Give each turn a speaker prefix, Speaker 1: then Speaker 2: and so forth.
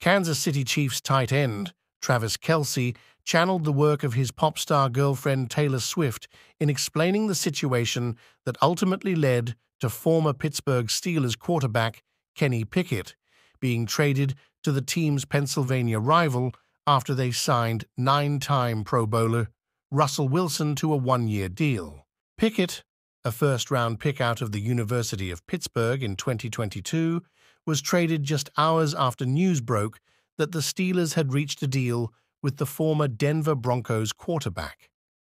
Speaker 1: Kansas City Chiefs tight end Travis Kelce channeled the work of his pop star girlfriend Taylor Swift in explaining the situation that ultimately led to former Pittsburgh Steelers quarterback Kenny Pickett being traded to the team's Pennsylvania rival after they signed nine-time Pro Bowler Russell Wilson to a one-year deal. Pickett, a first-round pick out of the University of Pittsburgh in 2022, was traded just hours after news broke that the Steelers had reached a deal with the former Denver Broncos quarterback.